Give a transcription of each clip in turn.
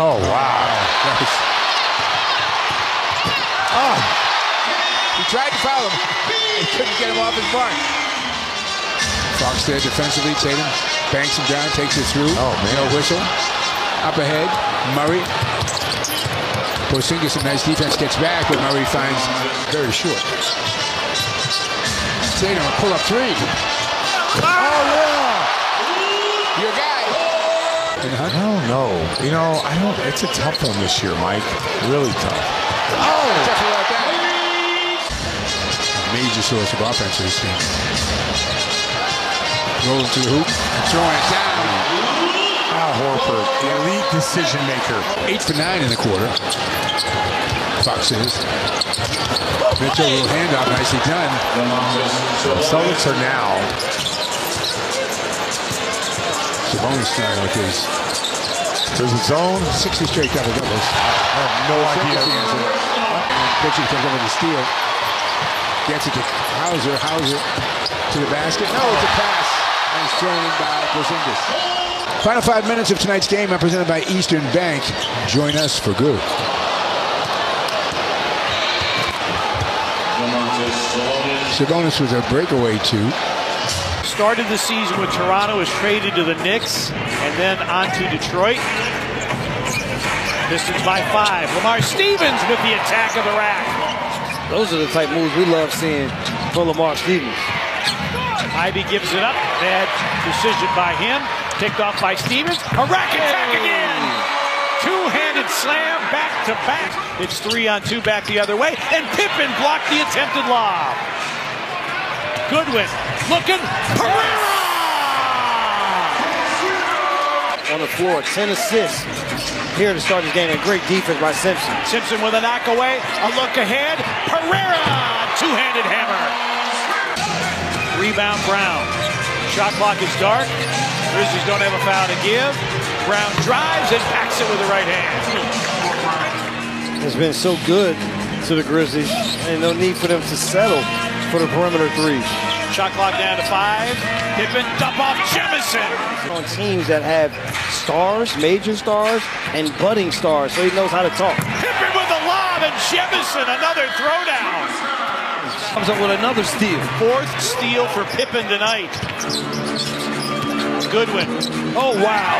Oh, wow. Oh. He tried to foul him. He couldn't get him off his mark. Fox there defensively. Tatum banks him down, takes it through. Oh, man. No whistle. Up ahead. Murray. Porzingis, a nice defense, gets back, but Murray finds very short. Tatum, a pull-up three. You know, I don't. It's a tough one this year, Mike. Really tough. Oh. Major source of offense for this team. Rolling to the hoop and throwing it down. Al Horford, the elite decision maker. Eight for nine in the quarter. Fox is. Mitchell little handoff, nicely done. The Celtics are now. Sabonis starting with his There's a zone. 60 straight double doubles. I have no idea. Pitching comes over the steal. Gets it to Hauser. Hauser to the basket. No, it's a pass. And it's thrown in by Porzingis. Final five minutes of tonight's game are presented by Eastern Bank. Join us for good. Sabonis was a breakaway two. Started the season with Toronto, was traded to the Knicks, and then on to Detroit. Pistons by five. Lamar Stevens with the attack of the rack. Those are the type moves we love seeing from Lamar Stevens. Ivey gives it up. Bad decision by him. Picked off by Stevens. A rack attack again. Two-handed slam back to back. It's three on two back the other way. And Pippen blocked the attempted lob. Goodwin looking. Pereira! On the floor, 10 assists here to start this game. A great defense by Simpson. Simpson with a knock away. A look ahead. Pereira! Two-handed hammer. Rebound Brown. Shot clock is dark. Grizzlies don't have a foul to give. Brown drives and packs it with the right hand. Has been so good to the Grizzlies. And no need for them to settle for the perimeter threes. Shot clock down to five. Pippen dump off Jemison. On teams that have stars, major stars, and budding stars, so he knows how to talk. Pippen with the lob and Jemison another throwdown. Comes up with another steal. Fourth steal for Pippen tonight. Goodwin. Oh, wow.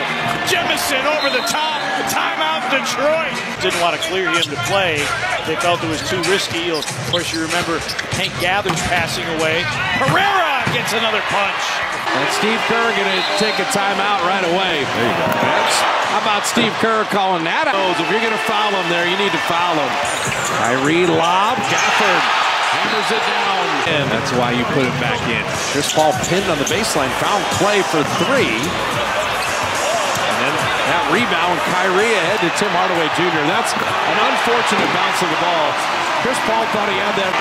Jemison over the top. Timeout Detroit. Didn't want to clear him to play. They felt it was too risky. Of course, you remember Hank Gathers passing away. Herrera gets another punch. And Steve Kerr going to take a timeout right away. There you go. That's, how about Steve Kerr calling that? If you're going to foul him there, you need to foul him. Kyrie lob. Gafford hammers it down. And that's why you put it back in. Chris Paul pinned on the baseline. Found Klay for three. And then that rebound, Kyrie ahead to Tim Hardaway Jr. That's an unfortunate bounce of the ball. Chris Paul thought he had that.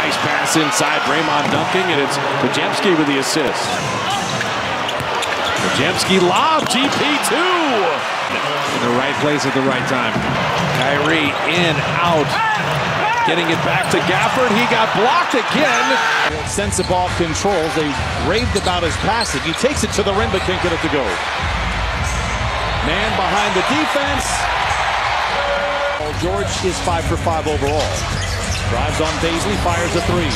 Nice pass inside, Raymond dunking, and it's Podziemski with the assist. Podziemski lob, GP2! In the right place at the right time. Kyrie in, out. Getting it back to Gafford. He got blocked again. Sense of ball controls. They raved about his passing. He takes it to the rim but can't get it to go. Man behind the defense. Paul George is five for five overall. Drives on Baisley, fires a three.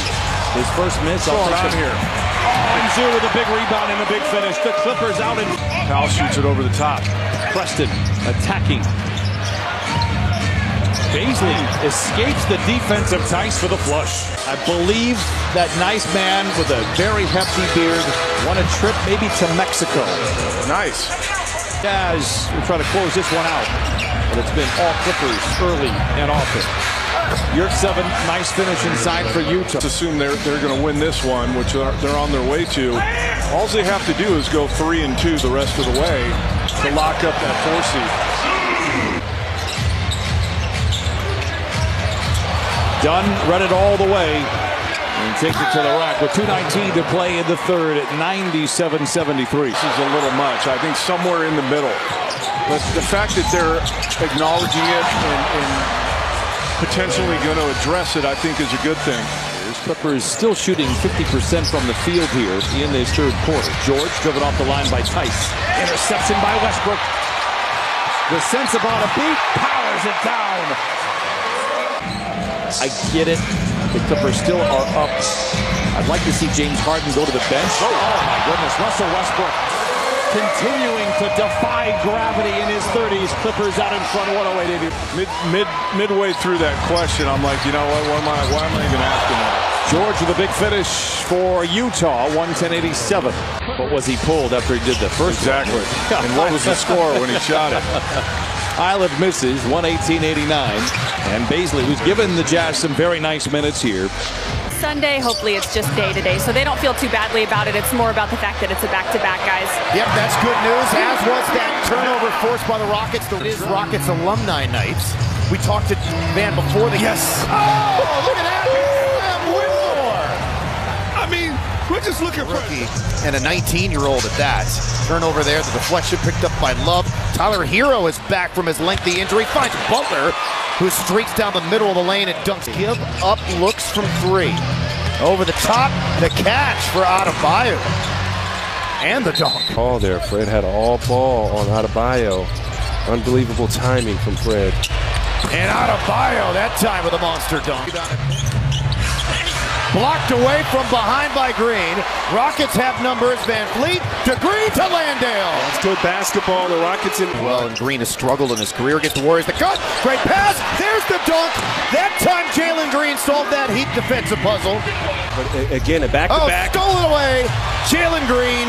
His first miss. On it. here. And Zoo with a big rebound and a big finish. The Clippers out in. Powell shoots it over the top. Preston attacking. Baisley escapes the defense of Tice for the flush. I believe that nice man with a very hefty beard won a trip maybe to Mexico. Nice. As we try to close this one out. But it's been all Clippers early and often. Yurtseven, nice finish inside for Utah. Let's assume they're they're going to win this one, which are, they're on their way to. All they have to do is go three and two the rest of the way to lock up that four seed. Dunn read it all the way and takes it to the rack with 2.19 to play in the third at 97-73. This is a little much. I think somewhere in the middle. But the fact that they're acknowledging it and, and potentially going to address it, I think, is a good thing. Clippers still shooting 50% from the field here in this third quarter. George driven off the line by Tice. Interception by Westbrook. The sense about a beat powers it down. I get it. The Clippers still are up. I'd like to see James Harden go to the bench. Oh, my goodness. Russell Westbrook continuing to defy gravity in his 30s. Clippers out in front 108 Mid, mid, midway through that question, I'm like, you know what? Why am I, why am I even asking that? George with a big finish for Utah, 110.87. What was he pulled after he did the first Exactly. one? and what was the score when he shot it? Hyland misses, 118.89. And Baisley, who's given the Jazz some very nice minutes here. Sunday, hopefully it's just day to day, so they don't feel too badly about it. It's more about the fact that it's a back to back, guys. Yep, that's good news, as was that turnover forced by the Rockets. It is Rockets alumni nights. We talked to man before the Yes. Oh, look at that! Graham Whitmore! I mean, we're just looking for. Rookie and a 19-year-old at that. Turnover there, the deflection picked up by Love. Tyler Herro is back from his lengthy injury. Finds Butler, who streaks down the middle of the lane and dunks. Give up looks from three. Over the top, the catch for Adebayo. And the dunk. Ball there. Fred had all ball on Adebayo. Unbelievable timing from Fred. And Adebayo that time with a monster dunk. Blocked away from behind by Green. Rockets have numbers. Van Fleet to Green to Landale. It's good basketball. The Rockets in. Well, and Green has struggled in his career against the Warriors. The cut, great pass. There's the dunk. That time Jalen Green solved that Heat defensive puzzle. But again, a back to back. Oh, back. stolen away. Jalen Green.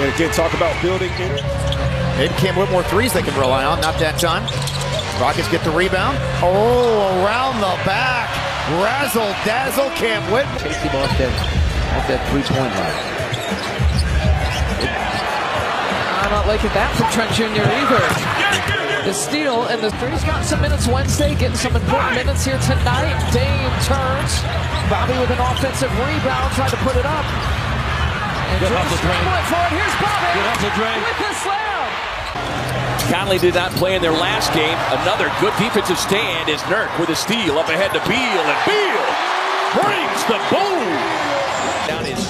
And again, talk about building. Maybe Cam Whitmore threes they can rely on. Not that time. Rockets get the rebound. Oh, around the back. Razzle dazzle Cam Whitmore. Chase him off that, off that three-point line. I'm not liking that from Trent Jr. either. The steal and the three's got some minutes Wednesday, getting some important minutes here tonight. Dame turns. Bobby with an offensive rebound, trying to put it up. And Good Dre's hustle, Dre. scrambling for it. Here's Bobby Good hustle, Dre. with the slam. Conley did not play in their last game. Another good defensive stand is Nurk with a steal up ahead to Beal, and Beal brings the boom. Down is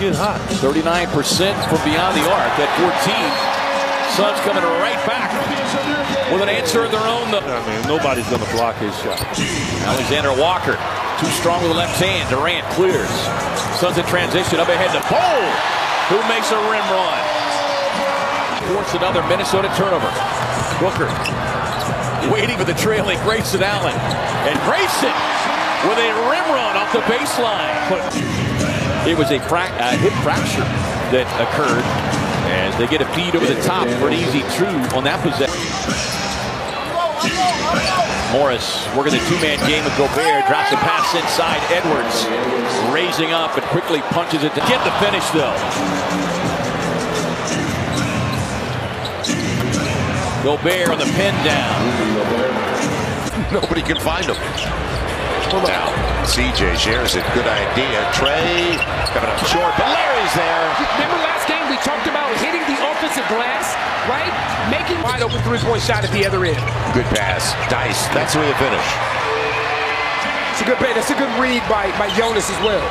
Get hot. 39% from beyond the arc at 14. Suns coming right back with an answer of their own. I mean, nobody's going to block his shot. Alexander Walker, too strong with the left hand. Durant clears. Suns in transition up ahead to Cole, who makes a rim run. Force another Minnesota turnover. Booker waiting for the trailing Grayson Allen. And Grayson with a rim run off the baseline. It was a frac- uh, hip fracture that occurred as they get a feed over the top for an easy two on that possession. Morris working the two-man game with Gobert, drops a pass inside. Edwards raising up and quickly punches it to get the finish though. Gobert on the pin down. Nobody can find him. Now, CJ shares it. Good idea. Trey coming up short, but Larry's there. Remember last game we talked about hitting the offensive glass, right? Making wide open three-point shot at the other end. Good pass. Dice. That's where you finish. It's a good play. That's a good read by, by Jonas as well.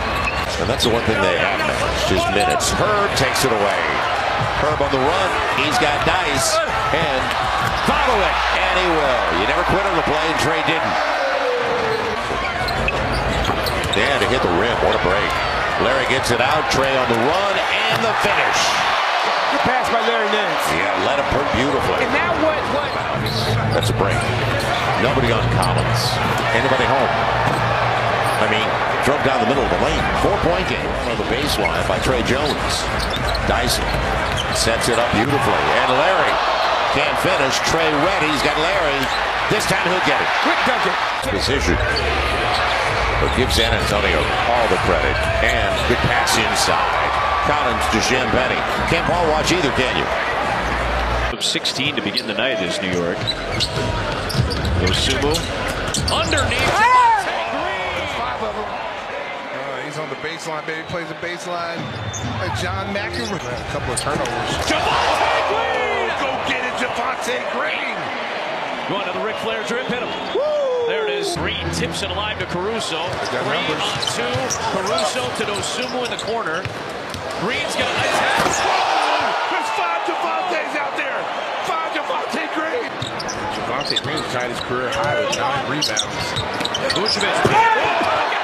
And that's the one thing they have managed is minutes. Herb takes it away. Herb on the run. He's got Dice. And follow it. And he will. You never quit on the play, and Trey didn't. Dan to hit the rim. What a break. Larry gets it out. Trey on the run. And the finish. Good pass by Larry Nance. Yeah, let him put beautifully. And now what? What? That's a break. Nobody on Collins. Anybody home? I mean, drove down the middle of the lane. Four-point game on the baseline by Trey Jones. Dyson sets it up beautifully. And Larry can't finish. Trey ready. He's got Larry. This time he'll get it. Quick dunk it. Position. But give San Antonio all the credit. And good pass inside. Collins to Champagnie. Can't ball watch either, can you? Of 16 to begin the night is New York. Osumu underneath. He's on the baseline, baby. Plays the baseline. Uh, John McEnroe. A couple of turnovers. Javonte Green! Go get it, Javonte Green. Going to the Ric Flair drip, hit him. There it is. is Green tips it alive to Caruso. Green on two. Caruso to Dosumu in the corner. Green's got a nice half. There's five Javonte's out there. Five Javonte Green. Javonte Green tied his career high with nine rebounds. Vucevic.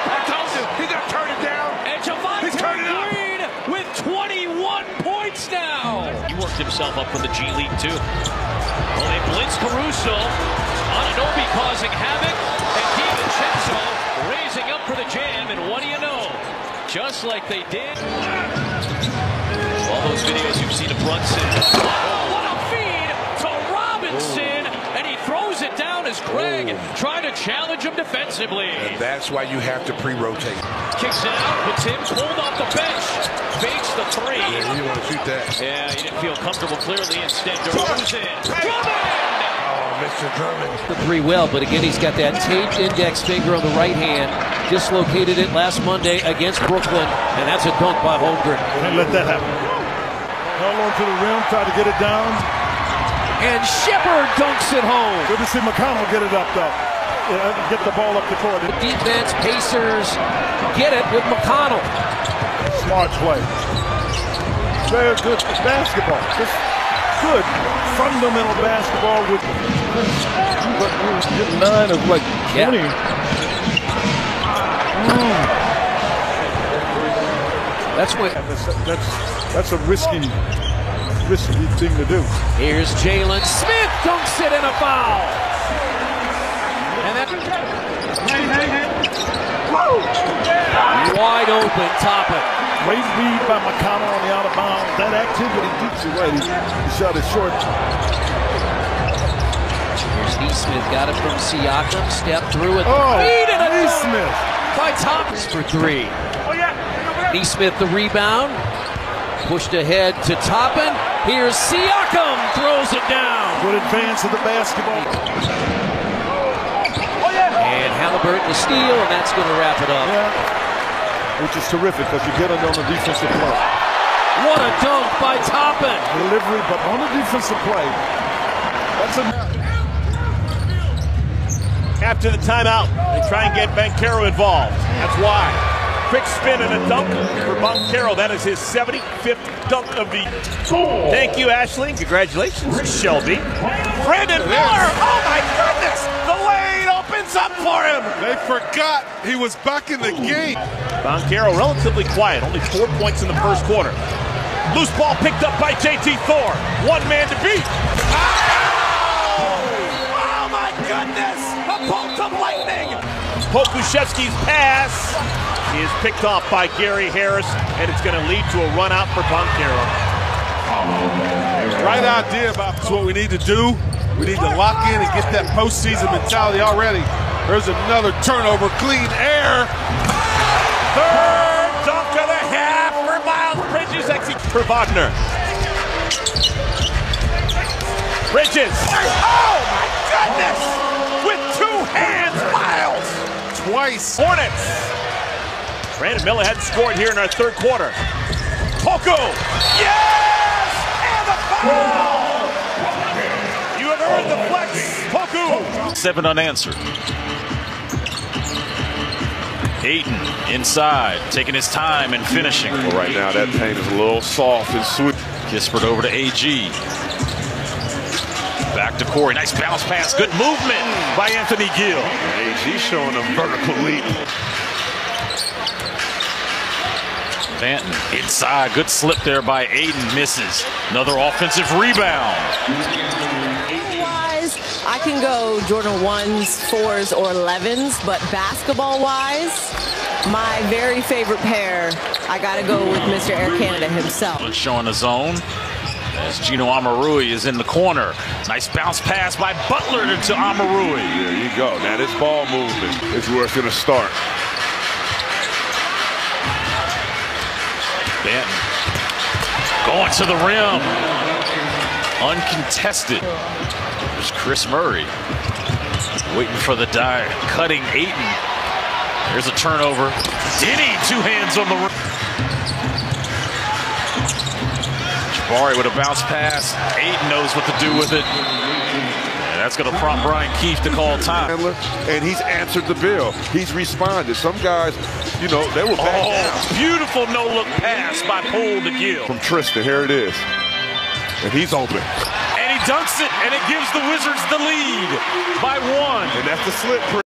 I told you, he's gonna turn it down. And Javonte He's turning it up. Green with 21 points now. He worked himself up from the G League too. Well, they blitz Caruso. Anunoby causing havoc. And DiVincenzo raising up for the jam. And what do you know? Just like they did. All those videos you've seen of Brunson. Oh, what a feed to Robinson. And he throws it down as Craig oh. trying to challenge him defensively. And that's why you have to pre-rotate. Kicks it out, but Tim pulled off the bench. Fakes the three. Yeah, you want to shoot that. Yeah, he didn't feel comfortable clearly. Instead, DeRozan. Drummond! Oh, Mr. Drummond. the three well, but again, he's got that taped index finger on the right hand. Dislocated it last Monday against Brooklyn, and that's a dunk by Holmgren. Can't let that happen. Held on to the rim, tried to get it down. And Sheppard dunks it home. Good to see McConnell get it up, though. Yeah, get the ball up the court. The defense, Pacers get it with McConnell. Smart play. Very good basketball. Just good fundamental basketball with but he was getting nine of like Yeah. 20. Mm. That's what. That's, that's that's a risky risky thing to do. Here's Jalen Smith dunks it in a foul. And that wide open, Toppin. Great read by McConnell on the out of bounds. That activity keeps you right. He, he shot it short. Here's Nesmith, got it from Siakam, step through it. Oh, Feed and a Nesmith. by Toppins for three. Oh, Nesmith the rebound, pushed ahead to Toppin. Here's Siakam, throws it down. Good advance of the basketball. And Halliburton the steal, and that's going to wrap it up. Yeah. Which is terrific because you get it on the defensive play. What a dunk by Toppin. Delivery, but on the defensive play. That's a After the timeout, they try and get Banchero involved. That's why. Quick spin and a dunk for Banchero. That is his 75th dunk of the. Thank you, Ashley. Congratulations, Shelby. Brandon Miller. Oh my goodness! The lane opens up for him. They forgot he was back in the game. Banchero relatively quiet, only four points in the first quarter. Loose ball picked up by JT Thor. One man to beat. Oh! Oh my goodness! A bolt of lightning! Pokusevski's pass is picked off by Gary Harris, and it's going to lead to a run out for Banchero. Right idea about what we need to do. We need to lock in and get that postseason mentality already. There's another turnover, clean air. Third dunk of the half for Miles Bridges. Exit for Wagner. Bridges. Oh my goodness! With two hands, Miles. Twice. Hornets. Brandon Miller hadn't scored here in our third quarter. Poku. Yes! And the foul! You have the flex, Poku. Seven unanswered. Ayton inside, taking his time and finishing. Well, right now, that paint is a little soft and sweet. Kispert over to AG. Back to Corey. Nice bounce pass. Good movement by Anthony Gill. AG showing a vertical leap. Banton inside. Good slip there by Ayton. Misses. Another offensive rebound. Wise, I can go Jordan 1s, 4s, or 11s, but basketball wise, my very favorite pair, I got to go with Mr. Air Canada himself. Showing the zone. As Gino Amarui is in the corner. Nice bounce pass by Butler to Amarui. There you go. Now this ball movement is where it's going to start. Banton going to the rim. Uncontested. There's Kris Murray waiting for the dive. Cutting Ayton. Here's a turnover. Denny, two hands on the rim. Jabari with a bounce pass. Ayton knows what to do with it. And That's going to prompt Brian Keefe to call time. And he's answered the bill. He's responded. Some guys, you know, they were back Oh, down. beautiful no-look pass by Paul DeGill. From Tristan, here it is. And he's open. And he dunks it, and it gives the Wizards the lead by one. And that's the slip.